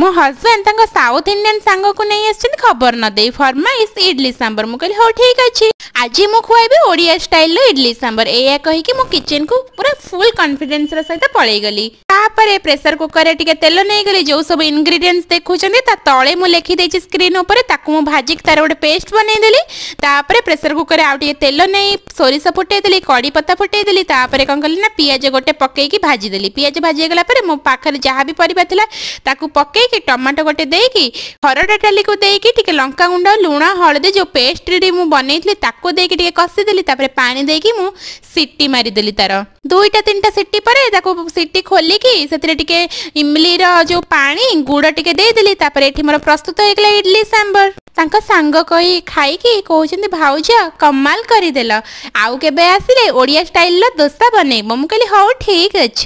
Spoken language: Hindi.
ମୋ ହଜବେଣ୍ଡ ତାଙ୍କ ସାଉଥ ଇଣ୍ଡିଆନ୍ ସାଙ୍ଗକୁ ନେଇ ଆସିଛନ୍ତି ଖବର ନ ଦେଇ ଫର୍ମାଇସ୍ ଇଡଲି ସାମ୍ବର ମୁଁ କହିଲି ହଉ ଠିକ୍ ଅଛି ଆଜି ମୁଁ ଖୁଆଇବି ଓଡ଼ିଆ ଷ୍ଟାଇଲ୍ର ଇଡଲି ସାମ୍ବର ଏଇଆ କହିକି ମୁଁ କିଚେନ୍କୁ ପୁରା ଫୁଲ୍ କନଫିଡେନ୍ସର ସହିତ ପଳେଇଗଲି तापर प्रेसर कुकर टे तेल नहीं गली जो सब इनग्रीडियंट्स देखुं ते मुझी स्क्रीन उपर भाजिक तार गोटे पेस्ट बनईदेली प्रेसर कुकर आए तेल नहीं सोरस फुटेदेली कड़ीपता फुटेदेली तापर कौन कल ना पिज गोटे पकईकि भाजीदेली पिज भाजीगला मो पाखे जहाँ भी पर कि टमाटो गोटे हरड़ा डाली को दे देखिए लंका गुंड लुण हलदी जो पेस्ट बनई कसीदेली पा देखिए सीटी मारिदेली तार दुईटा तीन टाइम सीटी सीटी खोलिकी इमली रो पा गुड़ टेदली मोर प्रस्तुत हो गला इडली सांबर सांग कही खाई कहते भाज कमाल करदेल आउ के आसे ओडिया स्टाइल रोसा बनइब मुँह कह हाउ ठीक अच्छे